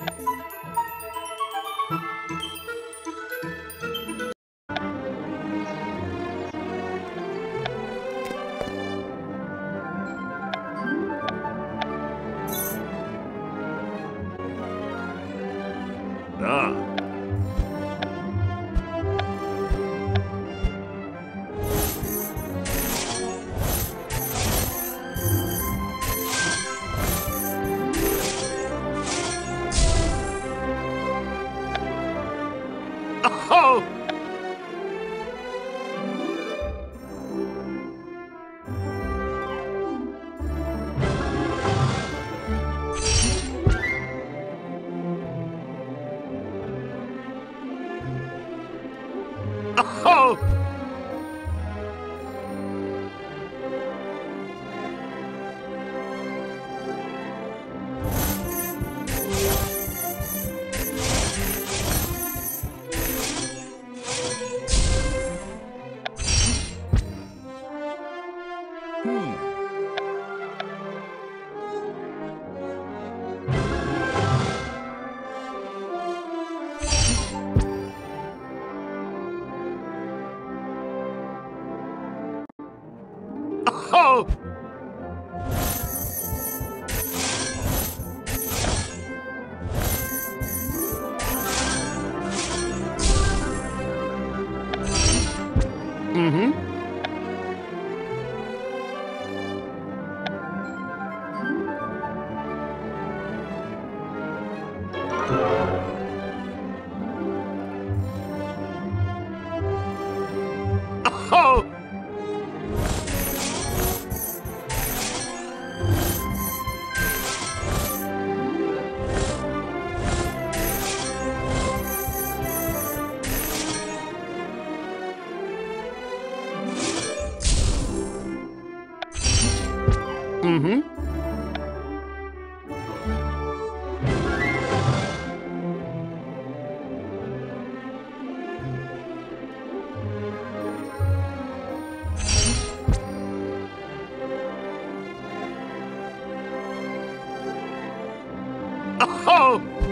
Ah. 哼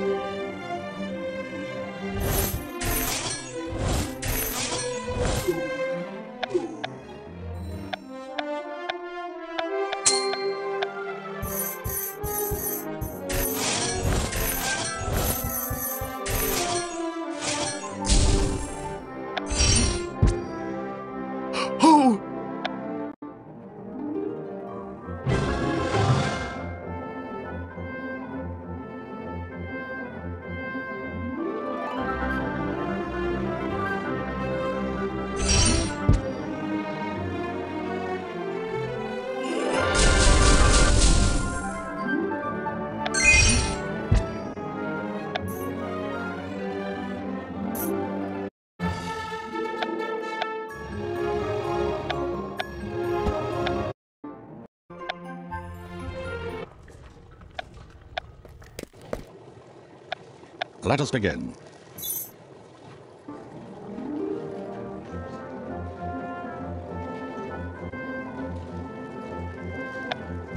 Let us begin.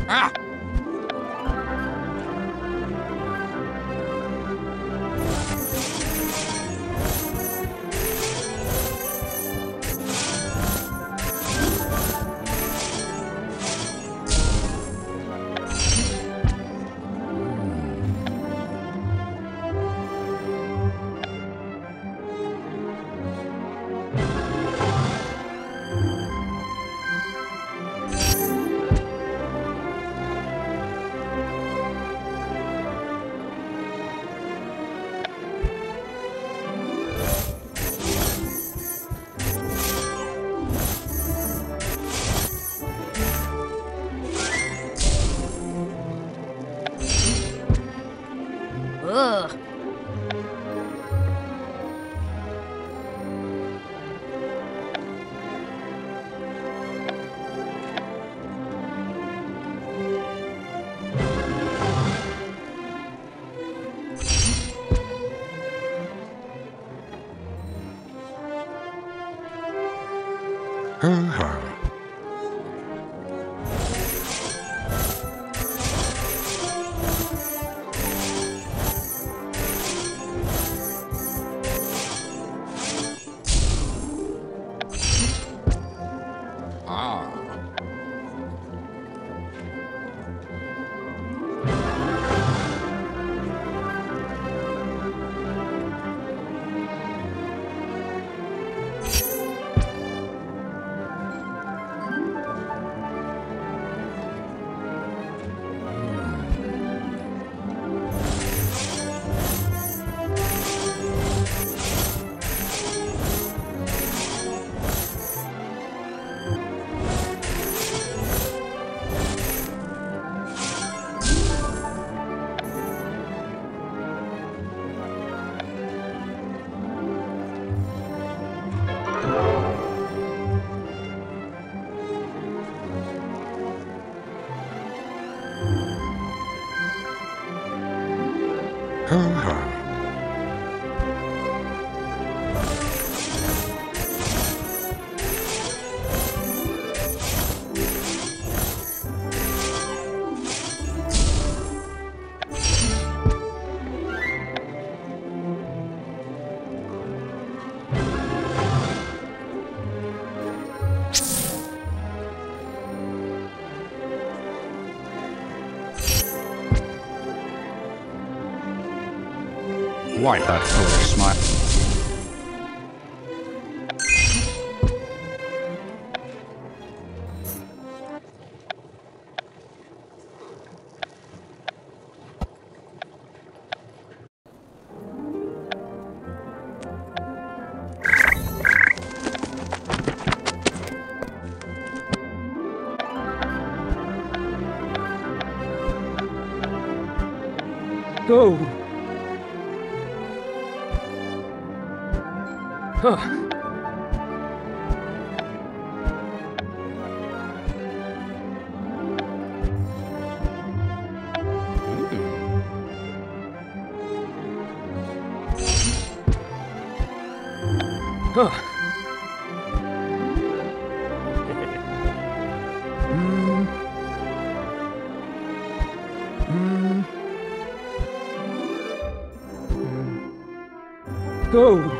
Ah! Ah. Wipe that smile. Go. Huh. Huh. Mm. Mm. Go.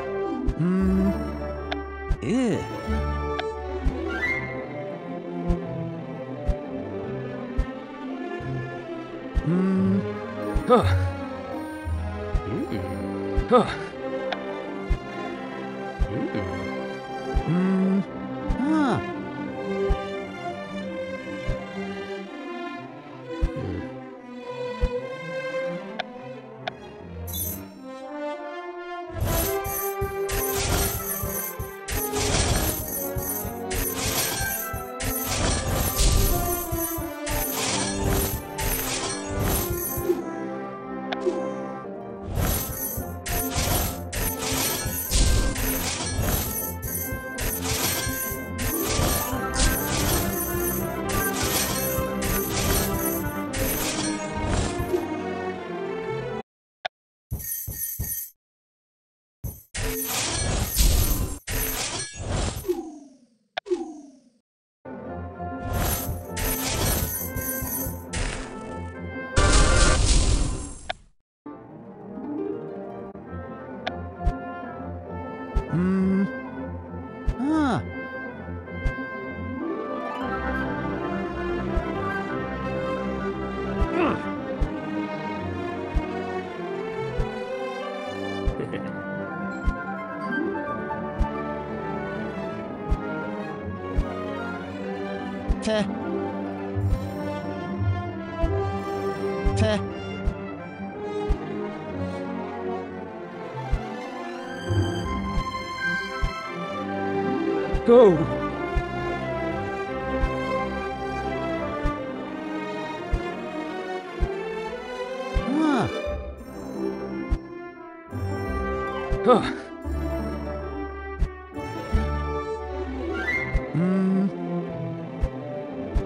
Go.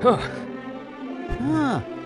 Huh. Ah.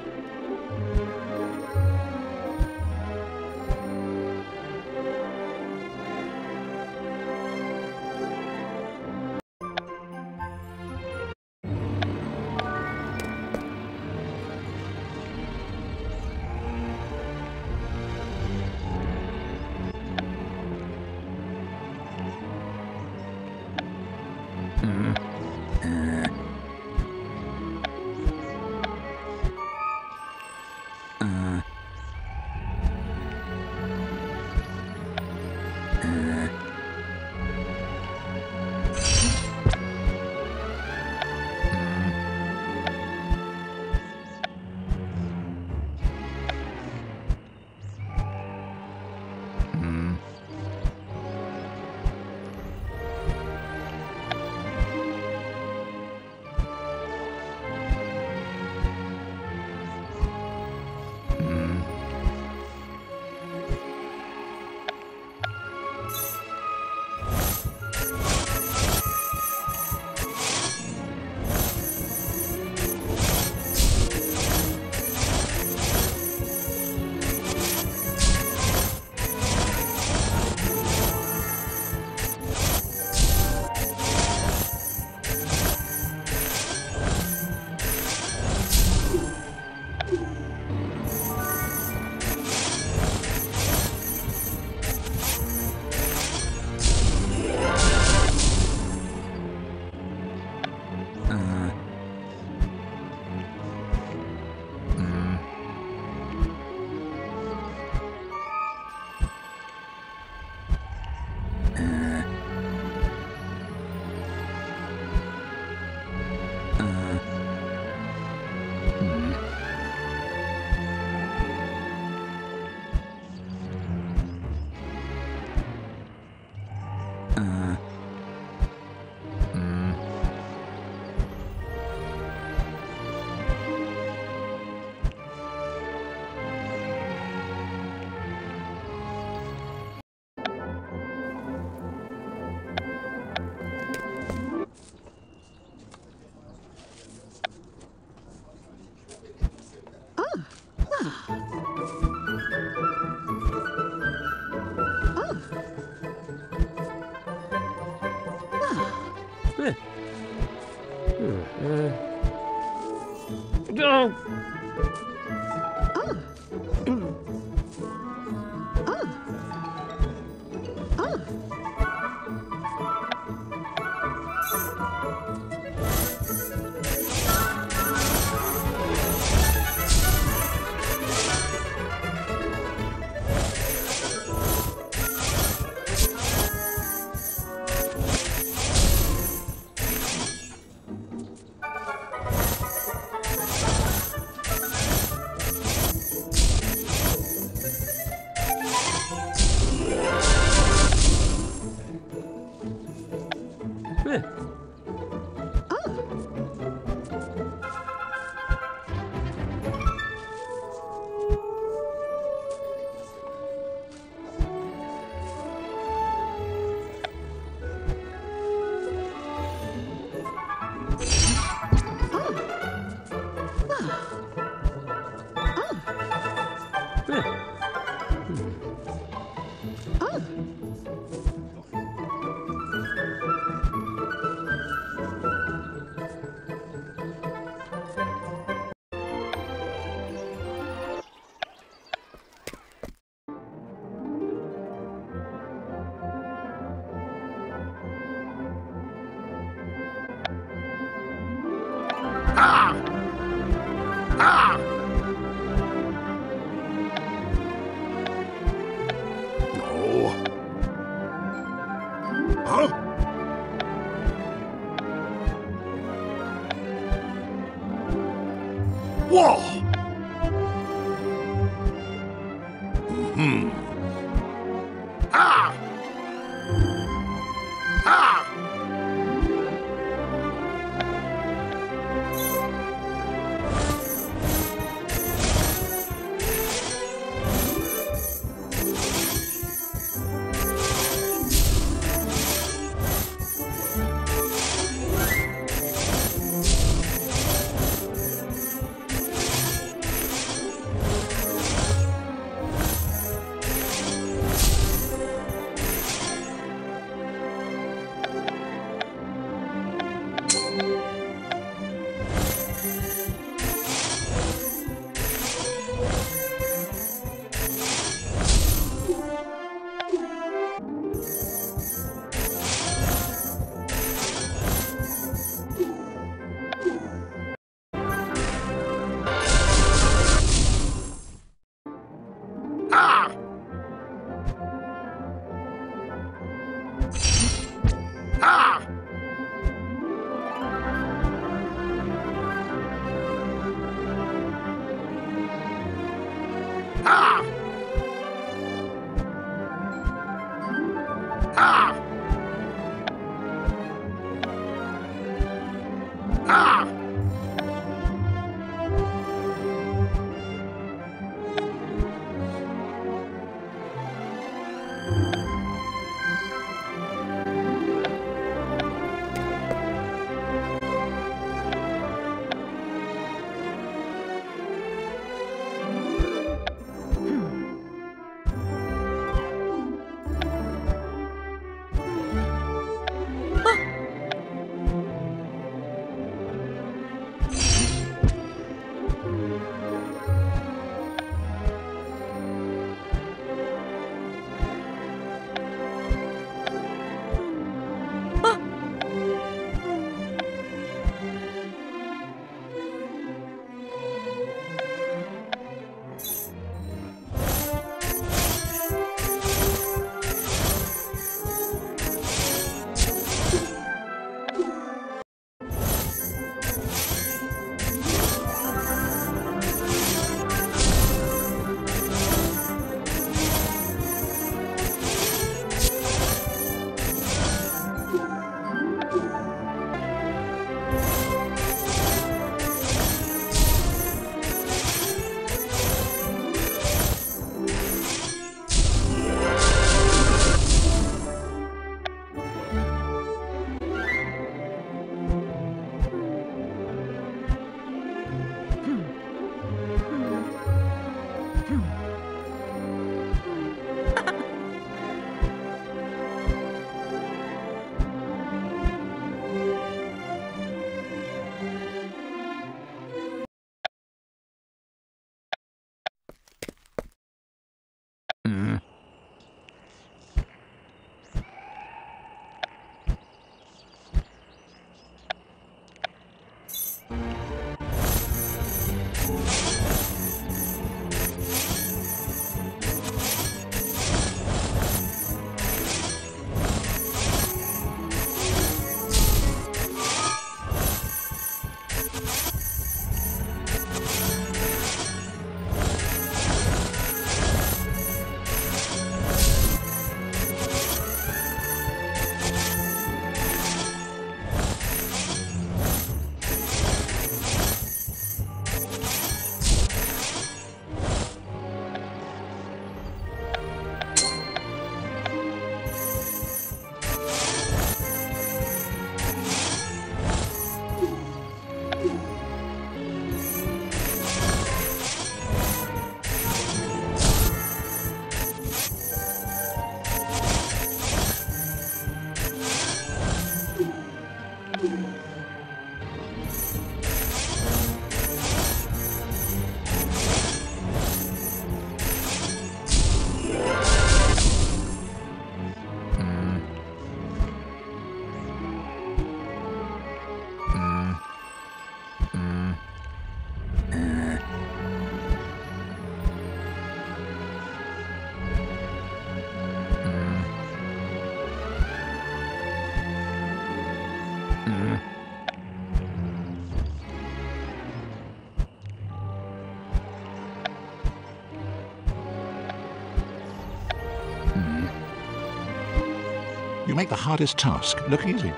Make the hardest task look easy.